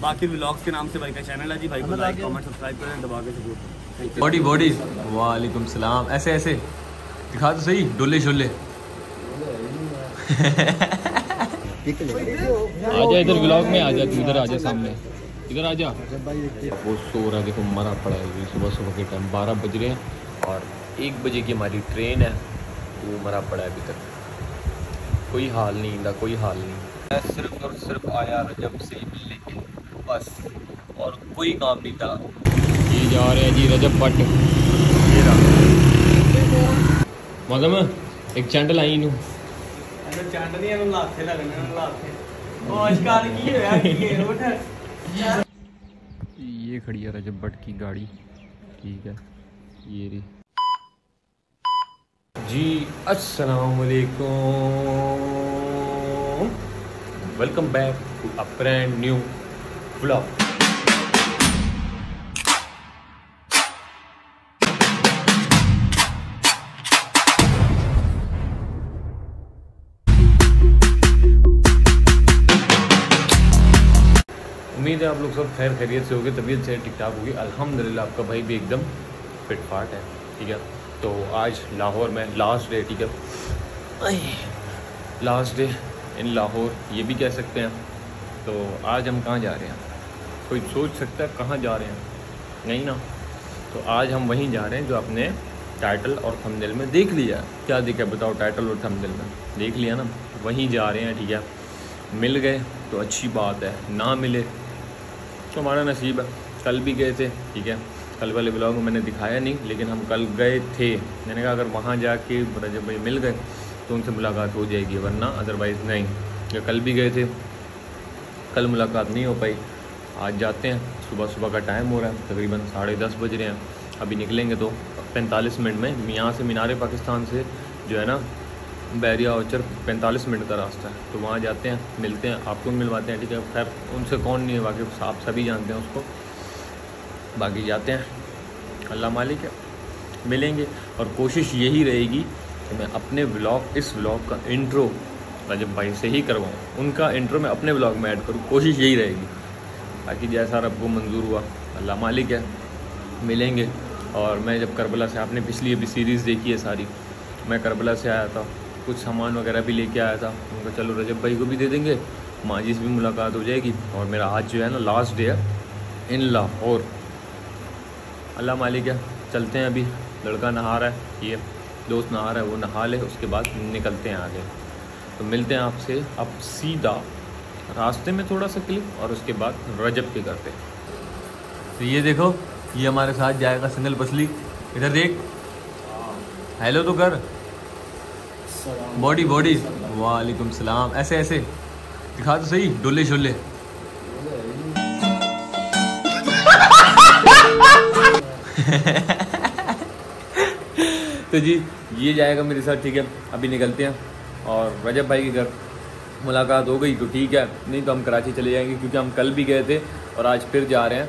बाकी व्लॉग्स के नाम से भाई का चैनल है जी। भाई को लाइक कमेंट सब्सक्राइब करें दबा के सपोर्ट बॉडी बॉडी वालेकुम सलाम। ऐसे ऐसे। दिखा तो सही डोले शोले। आजा इधर ब्लॉग में आजा तू इधर आजा सामने। इधर आजा। वो सो रहा देखो मरा पड़ा है। सुबह सुबह के टाइम बारह बज रहे हैं और एक बजे की हमारी ट्रेन है। वो मरा पड़ा है अभी तक। कोई हाल नहीं इनका कोई हाल नहीं। मैं सिर्फ़ और सिर्फ़ आया रजब से मिलने। बस और कोई काम नहीं था। ये जा रहे हैं जी रजब भट्ट। मौसम एक चैंडल आई नू चंड नहीं है लाथे लगने लाथे। ओ अशकार की है यार ये उठ। ये खड़ी है रजब भट्ट की गाड़ी। ठीक है ये रही। जी अस्सलाम वालेकुम welcome back to a brand new vlog उम्मीद है आप लोग सब खैर खैरियत से होगे तबीयत से ठीक ठाक होगी। अल्हम्दुलिल्लाह आपका भाई भी एकदम फिट फाट है ठीक है? तो आज लाहौर में लास्ट डे ठीक है? लास्ट डे इन लाहौर ये भी कह सकते हैं। तो आज हम कहाँ जा रहे हैं? कोई सोच सकता है कहाँ जा रहे हैं? नहीं ना? तो आज हम वहीं जा रहे हैं जो आपने टाइटल और थंबनेल में देख लिया क्या दिखा बताओ टाइटल और थंबनेल में। देख लिया ना? वहीं जा रहे हैं, ठीक है? मिल गए तो अच्छी बात है। ना मिले तो हमारा नसीब है। कल भी गए थे, ठीक है? कल वाले ब्लॉग में मैंने दिखाया नहीं, लेकिन हम कल गए थे। मैंने कहा, अगर वहाँ जाके रजब भाई मिल गए तो उनसे मुलाकात हो जाएगी, वरना अदरवाइज़ नहीं। या कल भी गए थे, कल मुलाकात नहीं हो पाई। आज जाते हैं। सुबह सुबह का टाइम हो रहा है। तकरीबन साढ़े दस बज रहे हैं। अभी निकलेंगे तो पैंतालीस मिनट में। यहाँ से मीनार पाकिस्तान से जो है ना, बैरिया ओचर पैंतालीस मिनट का रास्ता है। तो वहाँ जाते हैं, मिलते हैं। आपको मिलवाते हैं, ठीक है? खैर, उनसे कौन नहीं है वाकिफ आप सभी जानते हैं उसको। बाकी जाते हैं। अल्लाह मालिक है। मिलेंगे। और कोशिश यही रहेगी कि मैं अपने ब्लॉग इस ब्लॉग का इंट्रो रजब भाई से ही करवाऊँ। उनका इंट्रो मैं अपने ब्लॉग में ऐड करूँ। कोशिश यही रहेगी। बाकी जैसा रब को मंजूर हुआ, अल्लाह मालिक है, मिलेंगे। और मैं जब करबला से, आपने पिछली अभी सीरीज़ देखी है सारी, मैं करबला से आया था, कुछ सामान वगैरह भी लेके आया था। उनको चलो रजब भाई को भी दे देंगे माँ जी से भी मुलाकात हो जाएगी। और मेरा आज जो है ना लास्ट डे है, इन लाहौर। अल्लाह मालिक है, चलते हैं अभी। लड़का नहा रहा है, ये दोस्त नहा रहा है, वो नहा ले, उसके बाद निकलते हैं आगे। तो मिलते हैं आपसे, अब सीधा रास्ते में थोड़ा सा क्लिप और उसके बाद रजब के घर पे। तो ये देखो, ये हमारे साथ जाएगा सिंगल बसली इधर देख। हेलो तो कर। बॉडी बॉडी वालेकुम सलाम। ऐसे ऐसे। दिखा तो सही, डोले शोले। तो जी, ये जाएगा मेरे साथ, ठीक है? अभी निकलते हैं। और रजब भाई के घर। मुलाकात हो गई तो ठीक है, नहीं तो हम कराची चले जाएँगे क्योंकि हम कल भी गए थे और आज फिर जा रहे हैं।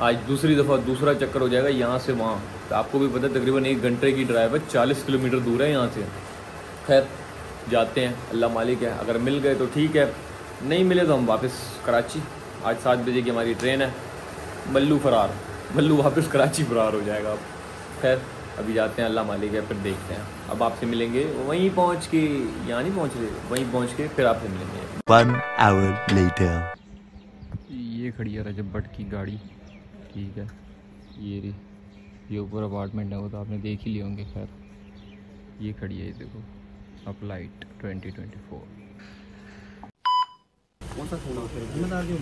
आज दूसरी दफ़ा दूसरा चक्कर हो जाएगा यहाँ से वहाँ। तो आपको भी पता तकरीबन एक घंटे की ड्राइव है, चालीस किलोमीटर दूर है यहाँ से। खैर, जाते हैं, अल्लाह मालिक है। अगर मिल गए तो ठीक है, नहीं मिले तो हम वापस कराची। आज सात बजे की हमारी ट्रेन है, मल्लू फरार। मल्लू वापस कराची फरार हो जाएगा अब। खैर अभी जाते हैं अल्लाह मालिक है फिर देखते हैं। अब आपसे मिलेंगे वहीं पहुँच के यहाँ नहीं पहुँच रहे वहीं पहुँच के फिर आपसे मिलेंगे। One hour later. ये खड़ी है रजब भट्ट की गाड़ी। ठीक है। ये रही ये ऊपर अपार्टमेंट है वो तो आपने देख ही लिए होंगे खैर। ये खड़ी है ये देखो अपलाइट 2024 कौन सा फ़ोन जिम्मेदार जो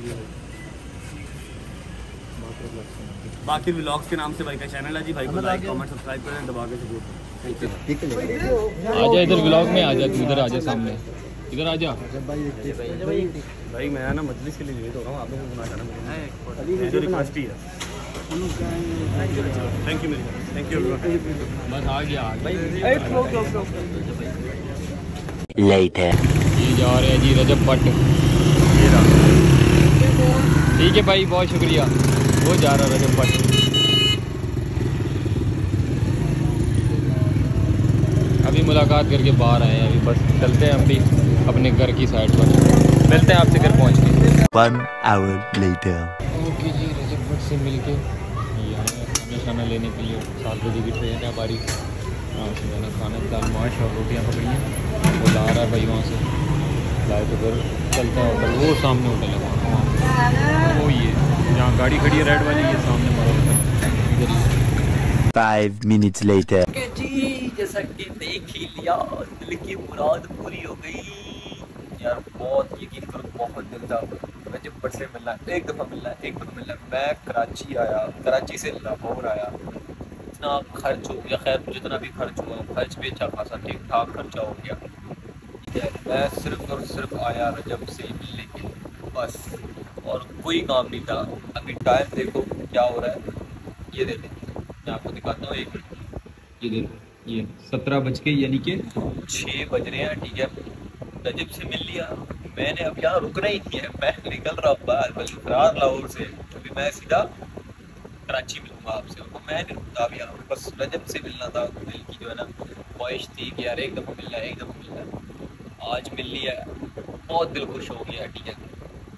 बाकी व्लॉग्स के नाम से भाई का चैनल है जी भाई को लाइक कमेंट सब्सक्राइब करें दबा के सपोर्ट आजा इधर ब्लॉग में आजा तू इधर आजा सामने। इधर आजा। भाई मैं ना मजलिस के लिए लेट हो रहा हूँ आप लोगों को गुना करना मेरी जो रिक्वेस्ट ही है। थैंक यू मेरी थैंक यू बस आ गया आ गया। Later. ये जा रहे हैं जी रजब भट्ट। ठीक है भाई बहुत शुक्रिया। वो जा रहा रजब भट्ट अभी मुलाकात करके बाहर आए हैं अभी बस चलते हैं हम भी अपने घर की साइड पर। मिलते हैं आपसे घर पहुँच के। One hour later. ओके जी रजब भट्ट से मिल के ये आए हैं खाना लेने के लिए। सात बजे की ट्रेन है हमारी वहाँ से मैंने खाना दाल माश और रोटियाँ पकड़ी हैं। वो ला रहा है भाई वहाँ से। लाए तो फिर चलता है होटल वो सामने होटल है वहाँ। वो ये जहाँ गाड़ी खड़ी है रेड वाली ये सामने हमारा होटल minutes later. के जी जैसा कि देख ही लिया दिल की मुराद पूरी हो गई। यार बहुत यकीन करो बहुत दिल था। मैं जब बट से मिलना एक दफ़ा मिलना एक दफ़ा मिलना मैं कराची आया। कराची से लाहौर आया। इतना खर्च हो गया खैर जितना भी खर्च हुआ खर्च भी अच्छा खासा ठीक ठाक खर्चा हो गया। है मैं सिर्फ़ और सिर्फ़ आया रजब से मिलने के लिए बस, और कोई काम नहीं था। अभी टाइम देखो क्या हो रहा है। ये देखें, मैं आपको दिखाता हूँ एक ये देखो, ये सत्रह बज के, यानी कि छः बज रहे हैं, ठीक है। रजब से मिल लिया। मैंने अब यहाँ रुकना ही नहीं है। मैं निकल रहा हूँ बाहर, बल्कि फरार लाहौर से। अभी मैं सीधा कराची मिलूँगा आपसे। और मैं नहीं रुकता अब यहाँ बस रजब से मिलना था। दिल की जो है ना, ख्वाहिश थी कि यार एक दफ़ा मिलना है, एक दफ़ा मिलना है। आज मिल लिया है। बहुत दिल खुश हो गया ठीक है।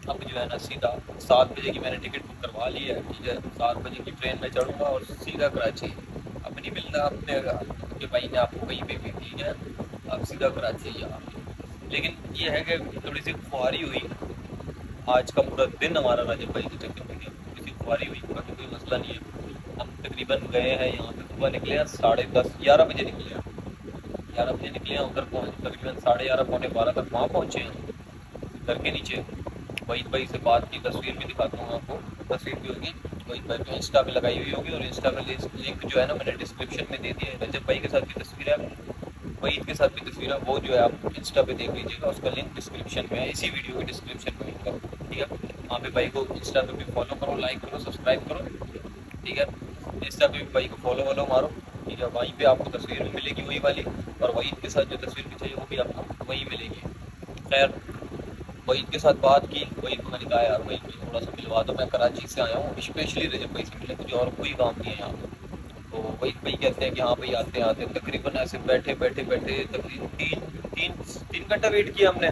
अब जो है ना सीधा सात बजे की मैंने टिकट बुक करवा ली है, ठीक है। सात बजे की ट्रेन में चढ़ूँगा और सीधा कराची। अब नहीं मिलना अपने के भाई ने आपको कहीं पे भी, ठीक है। अब सीधा कराची यहाँ लेकिन ये है कि थोड़ी सी खुआरी हुई। आज का पूरा दिन हमारा रजब भाई के चक्कर में गया। थोड़ी सी खुआरी हुई, बाकी कोई मसला नहीं है। हम तकरीबन गए हैं, यहाँ पे सुबह निकले हैं, साढ़े दस, ग्यारह बजे निकले हैं। ग्यारह बजे निकले हैं उधर पहुँच, तकरीबन साढ़े ग्यारह, पौने बारह तक वहाँ पहुँचे हैं। घर के नीचे। वहीद भाई से बात की, तस्वीर भी दिखाता हूँ आपको। तस्वीर भी होगी। वहीद भाई पे इंस्टा पे लगाई हुई होगी और इंस्टा पे लिंक जो है ना मैंने डिस्क्रिप्शन में दे दिया है। रजब भाई के साथ भी तस्वीर है। वहीद के साथ भी तस्वीर है। वो जो है आप इंस्टा पे देख लीजिएगा। उसका लिंक डिस्क्रिप्शन में है। इसी वीडियो के डिस्क्रिप्शन में होगा ठीक है? वहाँ पे भाई को इंस्टा पे भी फॉलो करो लाइक करो सब्सक्राइब करो। ठीक है? इंस्टा पे भी भाई को फॉलो वॉलो मारो। ठीक है वहीं पे आपको तस्वीर भी मिलेगी वही वाली, और वहीद के साथ जो तस्वीर भी चाहिए वो भी आपको वहीं मिलेगी। खैर, वहीद के साथ बात की वही को मैंने कहा, यार वही मुझे थोड़ा सा मिलवा दो, मैं कराची से आया हूँ स्पेशली रजब भाई से मिले मुझे और कोई काम नहीं है यहाँ पे। तो वही भाई कहते हैं कि हाँ भाई, आते आते तकरीबन ऐसे बैठे बैठे बैठे, तकरीबन तीन तीन तीन घंटा वेट किया हमने।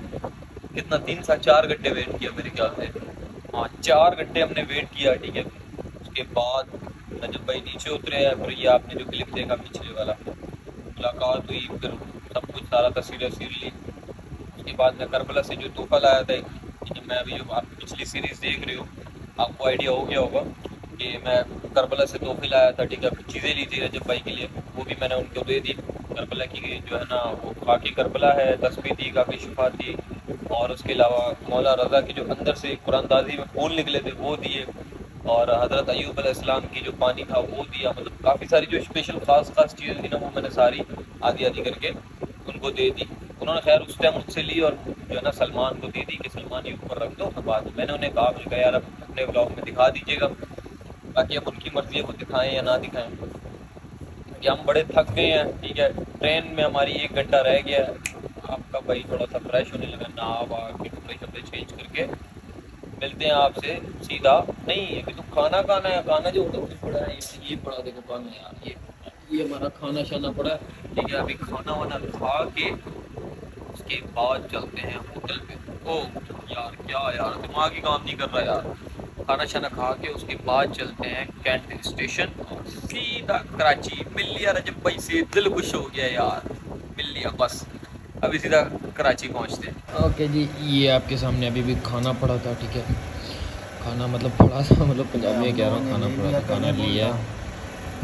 कितना? तीन से, चार घंटे वेट किया मेरे ख्याल से। हाँ चार घंटे हमने वेट किया, ठीक है। उसके बाद रजब भाई नीचे उतरे हैं, फिर ये आपने जो क्लिप देखा पिछले वाला, मुलाकात हुई, फिर सब कुछ सारा तस्वीर वस्वीर ली। उसके बाद मैं करबला से जो तोहफा लाया था मैं अभी जो आप पिछली सीरीज़ देख रहे हो, आपको आइडिया हो गया होगा कि मैं करबला से तोहफे लाया था, ठीक है चीज़ें ली थी रजब भाई के लिए, वो भी मैंने उनको दे दी। करबला की जो है ना, वो खाकी करबला है, तस्वीर थी, काफ़ी शुफा थी, और उसके अलावा मौला रज़ा की जो अंदर से कुरानदाजी में फूल निकले थे, वो दिए। और हज़रत अयूब अलैहिस्सलाम की जो पानी था, वो दिया। मतलब काफ़ी सारी जो स्पेशल ख़ास ख़ास चीज़ें थी ना, वो मैंने सारी आधी आधी करके उनको दे दी। उन्होंने खैर उस टाइम मुझसे ली और जो है ना, सलमान को दे दी कि सलमान ये ऊपर रख दो तो बाद मैंने उन्हें कहा, मुझे कहा, यार अपने ब्लॉग में दिखा दीजिएगा बाकी अब उनकी मर्ज़ी है, वो दिखाएँ या ना दिखाएँ। कि हम बड़े थक गए हैं, ठीक है। ट्रेन में हमारी एक घंटा रह गया है। आपका भाई थोड़ा सा फ्रेश होने लगा ना आ के कपड़े शपड़े चेंज करके। मिलते हैं आपसे सीधा। नहीं अभी तो खाना खाना है, खाना जो होता है पड़ा है। ये पड़ा, देखो, खाना यार। ये ये हमारा खाना शाना पड़ा है। ठीक है अभी खाना वाना खा के उसके बाद चलते हैं होटल पे। ओ, यार, क्या यार, दिमाग ही काम नहीं कर रहा यार। खाना शाना खा के उसके बाद चलते हैं कैंट स्टेशन। और सीधा कराची। मिल लिया रजब भाई से दिल खुश हो गया यार। मिल लिया बस। अभी सीधा कराची पहुँचते हैं। ओके जी ये आपके सामने अभी भी खाना पड़ा था ठीक है? खाना मतलब पड़ा था मतलब पंजाबी में कह रहा हूँ खाना पड़ा था खाना लिया।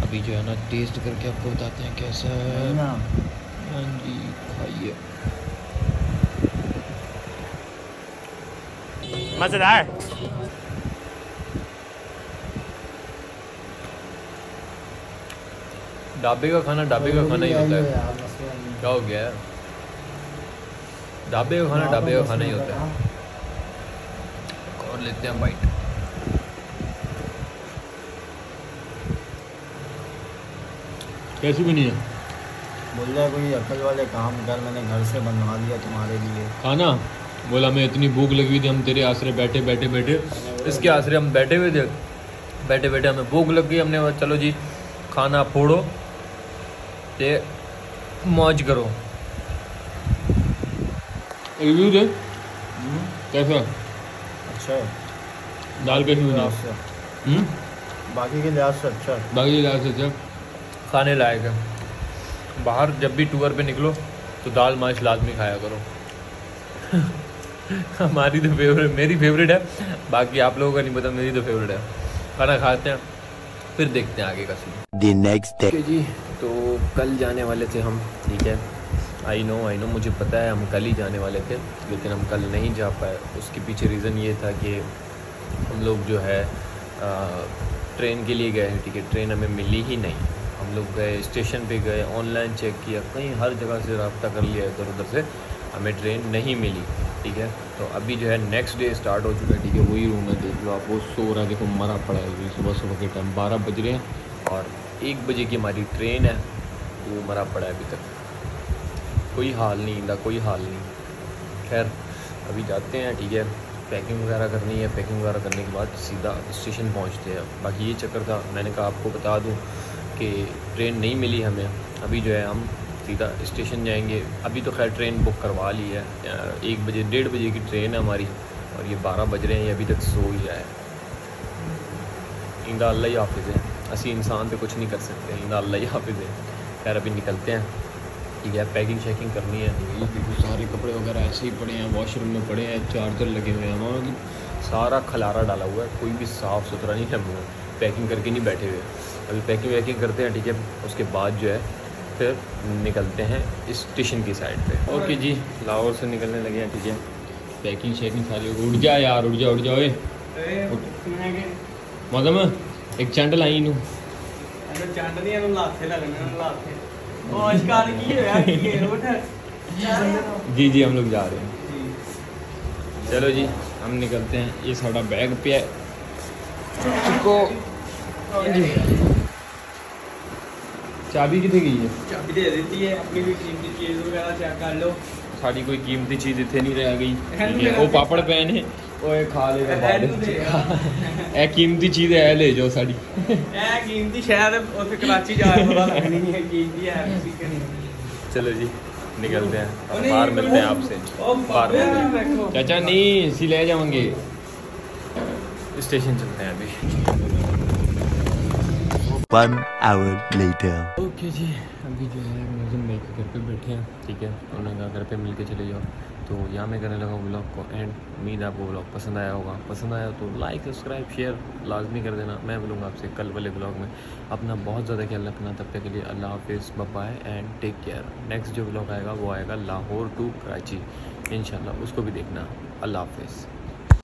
अभी जो है ना टेस्ट करके आपको बताते हैं कैसा है। हाँ जी खाइए। मज़ेदार। ढाबे का खाना ढाबे का खाना ही होता है। क्या हो गया है ढाबे का खाना ढाबे का खाना ही होता है। और लेते हैं बाइट कैसी बनी है? बोल रहा है कोई अकल वाले काम कर मैंने घर से बनवा दिया तुम्हारे लिए। खाना? बोला मैं इतनी भूख लगी हुई थी हम तेरे आसरे बैठे बैठे बैठे। इसके आसरे हम बैठे हुए थे। बैठे बैठे हमें भूख लग गई हमने चलो जी खाना फोड़ो ते मौज करो। रिव्यू दे कैसा अच्छा है दाल कैसी बनी? लिहाज हम्म? बाकी के लिहाज से अच्छा। बाकी दाल से जब खाने लायक है। बाहर जब भी टूर पे निकलो तो दाल माश लाजमी खाया करो। हमारी तो फेवरेट मेरी फेवरेट है। बाकी आप लोगों का नहीं पता मेरी तो फेवरेट है। खाना खाते हैं फिर देखते हैं आगे का सीन next day. जी तो कल जाने वाले थे हम ठीक है? आई नो आई नो मुझे पता है हम कल ही जाने वाले थे लेकिन हम कल नहीं जा पाए। उसके पीछे रीज़न ये था कि हम लोग जो है आ, ट्रेन के लिए गए ठीक है? ट्रेन हमें मिली ही नहीं। हम लोग गए स्टेशन पे गए ऑनलाइन चेक किया कहीं हर जगह से रबता कर लिया इधर उधर से हमें ट्रेन नहीं मिली ठीक है? तो अभी जो है नेक्स्ट डे स्टार्ट हो चुका है ठीक है? वही रूम है देख लो आप वो सो रहा देखो मरा पड़ा है सुबह सुबह के टाइम बारह बज रहे हैं और एक बजे की हमारी ट्रेन है वो मरा पड़ा है अभी तक। कोई हाल नहीं, इंदा कोई हाल नहीं। खैर, अभी जाते हैं, ठीक है। पैकिंग वगैरह करनी है पैकिंग वगैरह करने के बाद सीधा स्टेशन पहुँचते हैं। बाकी ये चक्कर था, मैंने कहा आपको बता दूँ कि ट्रेन नहीं मिली हमें। अभी जो है हम सीधा स्टेशन जाएँगे। अभी तो खैर ट्रेन बुक करवा ली है। एक बजे, डेढ़ बजे की ट्रेन है हमारी, और ये बारह बज रहे हैं अभी तक सो ही जाए इंदा अल्लाह ही हाफिज़ है। असी इंसान तो कुछ नहीं कर सकते, इंदा अल्लाह ही हाफिज़ है। खैर, अभी निकलते हैं। ठीक है पैकिंग शैकिंग करनी है। ये देखो सारे कपड़े वगैरह ऐसे ही पड़े हैं वॉशरूम में पड़े हैं चार्जर लगे हुए हैं वहाँ की सारा खलारा डाला हुआ है कोई भी साफ़ सुथरा नहीं टंग पैकिंग करके नहीं बैठे हुए। अभी पैकिंग वैकिंग करते हैं ठीक है उसके बाद जो है फिर निकलते हैं स्टेशन की साइड पर ओके जी लाहौर से निकलने लगे हैं ठीक है। पैकिंग शैकिंग सारी उड़ जा यार उड़ जा उड़ जाओ मतलब एक चंड लाई नू चैंडल नहीं लाथे लगने लाथे। जी जी। हम लोग जा रहे हैं। चलो जी हम निकलते हैं। ये साढ़ा बैग पे है। को चाबी कितने गई है? चाबी दे देती है अपनी भी कीमती चीज़ वगैरह चेक कर लो। साड़ी कोई कीमती चीज़ इतने नहीं रह गई। वो पापड़ पहने। है ओए खा ले ਇਹ ਨੂੰ ਦੇ ਆ। ए कीमती चीज़ है ले जाओ साड़ी ਇਹ ਕੀਮਤੀ ਸ਼ਾਇਦ ਉੱਥੇ ਕਰਾਚੀ ਜਾ ਕੇ ਪਤਾ ਲੱਗਣੀ ਹੈ ਕੀਮਤੀ ਹੈ ਤੁਸੀਂ ਕਿ ਨਹੀਂ चलो जी निकलते हैं अब नहीं, बाहर मिलते हैं आपसे ओ, बाहर बाबे, मिलते हैं देखो। चाचा नहीं इसी ले जाएंगे स्टेशन चलते हैं अभी One hour later. ओके जी अभी जो है मुझे मेरे के घर पे बैठे हैं ठीक है उन्होंने कहा घर पे मिल के चले जाओ तो यहाँ मैं करने लगा ब्लॉग को एंड उम्मीद आपको ब्लॉग पसंद आया होगा। पसंद आया तो लाइक सब्सक्राइब शेयर लाजमी कर देना। मैं बोलूँगा आपसे कल वाले ब्लॉग में। अपना बहुत ज़्यादा ख्याल रखना। तब तक के लिए अल्लाह हाफिज़ bye and take care next जो ब्लॉग आएगा वो आएगा लाहौर टू कराची। इन उसको भी देखना। अल्लाह हाफिज़।